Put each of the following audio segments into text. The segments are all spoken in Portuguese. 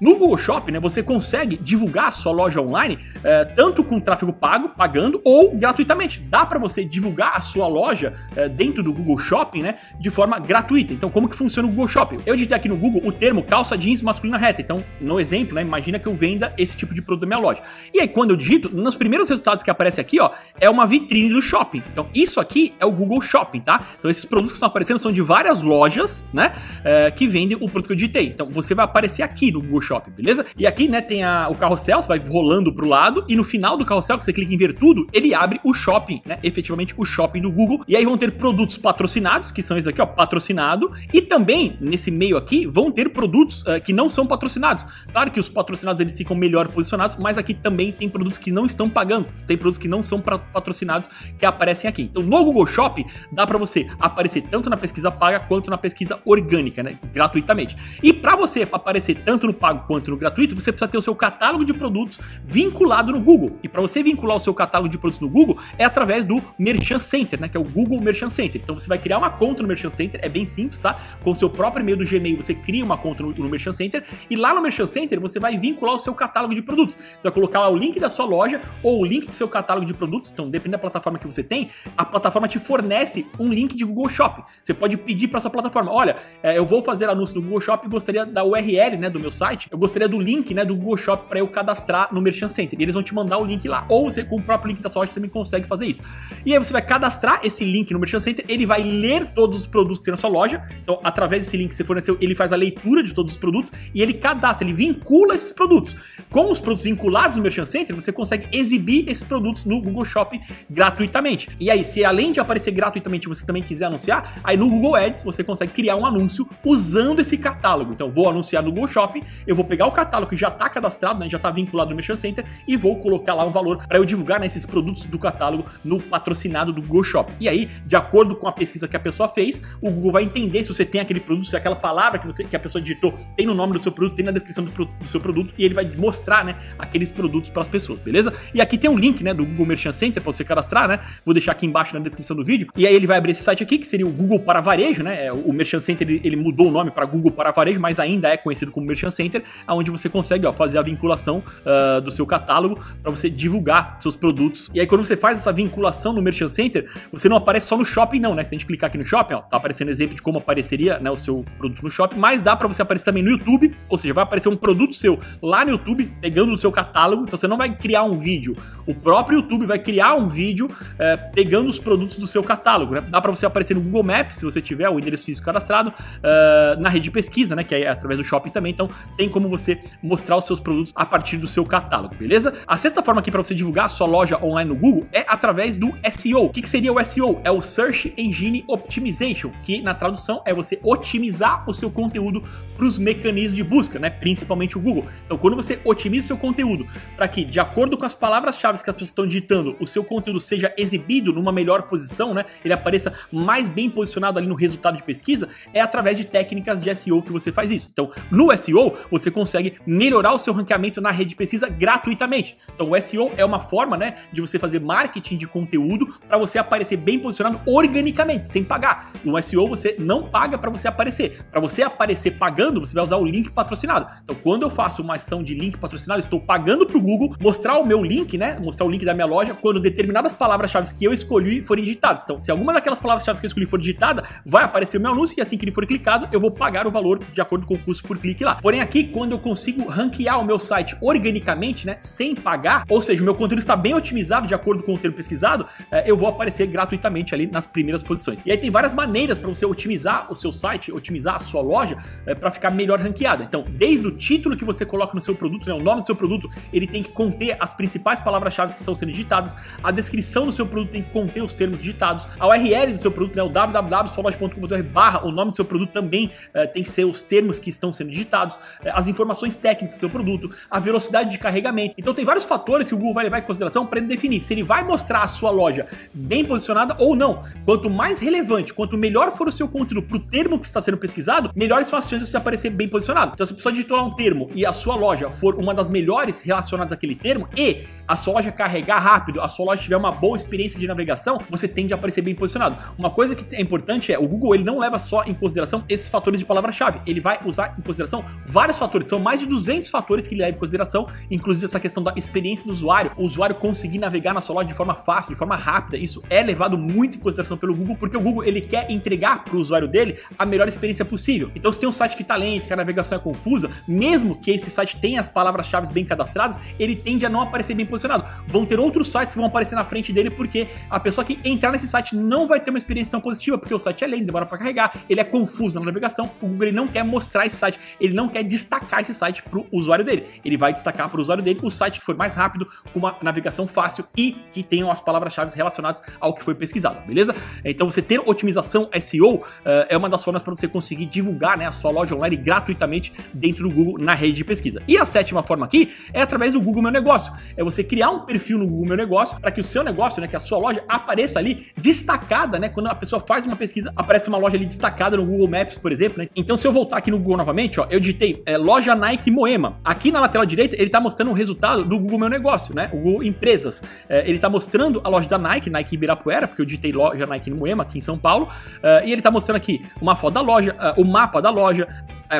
No Google Shopping, né, você consegue divulgar a sua loja online é, tanto com tráfego pago, pagando, ou gratuitamente. Dá para você divulgar a sua loja é, dentro do Google Shopping, né, de forma gratuita. Então, como que funciona o Google Shopping? Eu digitei aqui no Google o termo calça jeans masculina reta. Então, no exemplo, né, imagina que eu venda esse tipo de produto da minha loja. E aí, quando eu digito, nos primeiros resultados que aparece aqui, ó, é uma vitrine do shopping. Então, isso aqui é o Google Shopping, tá? Então, esses produtos que estão aparecendo são de várias lojas, né, é, que vendem o produto que eu digitei. Então, você vai aparecer aqui no Google Shopping, beleza? E aqui, né, tem a, o carrossel, você vai rolando pro lado, e no final do carrossel, que você clica em ver tudo, ele abre o shopping, né? Efetivamente o shopping do Google. E aí vão ter produtos patrocinados, que são esses aqui, ó, patrocinado. E também, nesse meio aqui, vão ter produtos uh, que não são patrocinados. Claro que os patrocinados eles ficam melhor posicionados, mas aqui também tem produtos que não estão pagando, tem produtos que não são patrocinados que aparecem aqui. Então, no Google Shopping, dá para você aparecer tanto na pesquisa paga quanto na pesquisa orgânica, né? Gratuitamente. E para você aparecer tanto no pago quanto no gratuito, você precisa ter o seu catálogo de produtos vinculado no Google. E para você vincular o seu catálogo de produtos no Google é através do Merchant Center, né, que é o Google Merchant Center. Então você vai criar uma conta no Merchant Center, é bem simples, tá? Com o seu próprio e-mail do Gmail, você cria uma conta no, no Merchant Center e lá no Merchant Center você vai vincular o seu catálogo de produtos. Você vai colocar lá o link da sua loja ou o link do seu catálogo de produtos. Então, dependendo da plataforma que você tem, a plataforma te fornece um link de Google Shopping. Você pode pedir para sua plataforma, olha, é, eu vou fazer anúncio no Google Shopping, gostaria da URL, né, do meu site. Eu gostaria do link, né, do Google Shop para eu cadastrar no Merchant Center. E eles vão te mandar o link lá. Ou você com o próprio link da sua loja também consegue fazer isso. E aí você vai cadastrar esse link no Merchant Center, ele vai ler todos os produtos que tem na sua loja. Então, através desse link que você forneceu, ele faz a leitura de todos os produtos e ele cadastra, ele vincula esses produtos. Com os produtos vinculados no Merchant Center, você consegue exibir esses produtos no Google Shopping gratuitamente. E aí, se além de aparecer gratuitamente, você também quiser anunciar, aí no Google Ads você consegue criar um anúncio usando esse catálogo. Então, vou anunciar no Google Shopping, eu vou pegar o catálogo que já está cadastrado, né, já está vinculado no Merchant Center e vou colocar lá um valor para eu divulgar né, esses produtos do catálogo no patrocinado do Google Shopping. E aí, de acordo com a pesquisa que a pessoa fez, o Google vai entender se você tem aquele produto, se aquela palavra que, você, que a pessoa digitou tem no nome do seu produto, tem na descrição do, do seu produto e ele vai mostrar, né, aqueles produtos para as pessoas, beleza? E aqui tem um link, né, do Google Merchant Center para você cadastrar, né? Vou deixar aqui embaixo na descrição do vídeo. E aí ele vai abrir esse site aqui, que seria o Google para Varejo, né? É, o Merchant Center ele, ele mudou o nome para Google para Varejo, mas ainda é conhecido como Merchant Center, onde você consegue ó, fazer a vinculação uh, do seu catálogo para você divulgar seus produtos. E aí quando você faz essa vinculação no Merchant Center, você não aparece só no shopping não, né? Se a gente clicar aqui no shopping, ó, tá aparecendo exemplo de como apareceria, né, o seu produto no shopping, mas dá para você aparecer também no YouTube, ou seja, vai aparecer um produto seu lá no YouTube, pegando o seu catálogo, então você não vai criar um vídeo, o próprio YouTube vai criar um vídeo é, pegando os produtos do seu catálogo, né? Dá para você aparecer no Google Maps, se você tiver o endereço físico cadastrado, uh, na rede de pesquisa, né, que é através do shopping também, então tem como você mostrar os seus produtos a partir do seu catálogo, beleza? A sexta forma aqui para você divulgar a sua loja online no Google é através do SEO. O que, que seria o SEO? É o Search Engine Optimization, que na tradução é você otimizar o seu conteúdo para os mecanismos de busca, né? Principalmente o Google. Então, quando você otimiza o seu conteúdo para que, de acordo com as palavras-chave que as pessoas estão digitando, o seu conteúdo seja exibido numa melhor posição, né? Ele apareça mais bem posicionado ali no resultado de pesquisa, é através de técnicas de SEO que você faz isso. Então, no SEO, você consegue melhorar o seu ranqueamento na rede de pesquisa gratuitamente. Então, o SEO é uma forma, né, de você fazer marketing de conteúdo para você aparecer bem posicionado organicamente, sem pagar. No SEO, você não paga para você aparecer. Para você aparecer pagando, você vai usar o link patrocinado. Então, quando eu faço uma ação de link patrocinado, estou pagando para o Google mostrar o meu link, né, mostrar o link da minha loja quando determinadas palavras-chave que eu escolhi forem digitadas. Então, se alguma daquelas palavras-chave que eu escolhi for digitada, vai aparecer o meu anúncio e assim que ele for clicado, eu vou pagar o valor de acordo com o custo por clique lá. Porém, aqui, quando eu consigo ranquear o meu site organicamente, né, sem pagar, ou seja, o meu conteúdo está bem otimizado de acordo com o termo pesquisado, é, eu vou aparecer gratuitamente ali nas primeiras posições. E aí tem várias maneiras para você otimizar o seu site, otimizar a sua loja é, para ficar melhor ranqueada. Então, desde o título que você coloca no seu produto, né, o nome do seu produto, ele tem que conter as principais palavras-chave que estão sendo digitadas, a descrição do seu produto tem que conter os termos digitados, a URL do seu produto, né, o www.soloja.com.br barra o nome do seu produto também é, tem que ser os termos que estão sendo digitados, as informações técnicas do seu produto, a velocidade de carregamento. Então tem vários fatores que o Google vai levar em consideração para ele definir se ele vai mostrar a sua loja bem posicionada ou não. Quanto mais relevante, quanto melhor for o seu conteúdo para o termo que está sendo pesquisado, melhores são as chances de você aparecer bem posicionado. Então se a pessoa digitou lá um termo e a sua loja for uma das melhores relacionadas àquele termo e a sua loja carregar rápido, a sua loja tiver uma boa experiência de navegação, você tende a aparecer bem posicionado. Uma coisa que é importante é, o Google ele não leva só em consideração esses fatores de palavra-chave, ele vai usar em consideração vários fatores, são mais de 200 fatores que ele leva em consideração, inclusive essa questão da experiência do usuário, o usuário conseguir navegar na sua loja de forma fácil, de forma rápida. Isso é levado muito em consideração pelo Google, porque o Google ele quer entregar para o usuário dele a melhor experiência possível. Então, se tem um site que está lento, que a navegação é confusa, mesmo que esse site tenha as palavras-chave bem cadastradas, ele tende a não aparecer bem posicionado. Vão ter outros sites que vão aparecer na frente dele, porque a pessoa que entrar nesse site não vai ter uma experiência tão positiva, porque o site é lento, demora para carregar, ele é confuso na navegação. O Google ele não quer mostrar esse site, ele não quer destacar esse site para o usuário dele. Ele vai destacar para o usuário dele o site que for mais rápido, com uma navegação fácil e que tenham as palavras-chave relacionadas ao que foi pesquisado, beleza? Então você ter otimização SEO uh, eh, é uma das formas para você conseguir divulgar né, a sua loja online gratuitamente dentro do Google na rede de pesquisa. E a sétima forma aqui é através do Google Meu Negócio. É você criar um perfil no Google Meu Negócio para que o seu negócio, né, que a sua loja apareça ali destacada, né? Quando a pessoa faz uma pesquisa, aparece uma loja ali destacada no Google Maps, por exemplo, né? Então se eu voltar aqui no Google novamente, ó, eu digitei é, loja Nike Moema. Aqui na lateral direita ele está mostrando o resultado do Google Meu Negócio, né? O Google Empresas. É, ele está mostrando a loja da Nike, Nike Ibirapuera, porque eu digitei loja Nike no Moema, aqui em São Paulo, uh, e ele está mostrando aqui uma foto da loja, uh, o mapa da loja,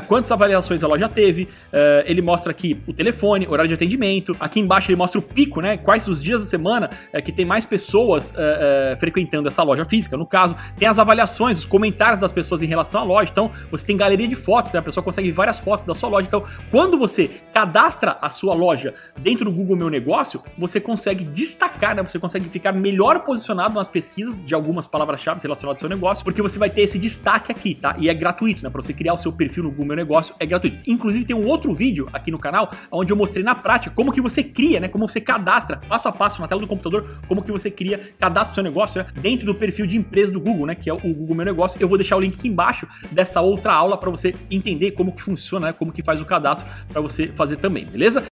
quantas avaliações a loja teve, é, ele mostra aqui o telefone, horário de atendimento, aqui embaixo ele mostra o pico, né? Quais os dias da semana é, que tem mais pessoas é, é, frequentando essa loja física, no caso, tem as avaliações, os comentários das pessoas em relação à loja, então você tem galeria de fotos, né? A pessoa consegue várias fotos da sua loja, então quando você cadastra a sua loja dentro do Google Meu Negócio, você consegue destacar, né? Você consegue ficar melhor posicionado nas pesquisas de algumas palavras-chave relacionadas ao seu negócio, porque você vai ter esse destaque aqui, tá? E é gratuito, né? Para você criar o seu perfil no Google Meu Negócio é gratuito. Inclusive tem um outro vídeo aqui no canal onde eu mostrei na prática como que você cria, né, como você cadastra passo a passo na tela do computador, como que você cria, cadastra o seu negócio né, dentro do perfil de empresa do Google, né, que é o Google Meu Negócio. Eu vou deixar o link aqui embaixo dessa outra aula para você entender como que funciona, né, como que faz o cadastro para você fazer também, beleza?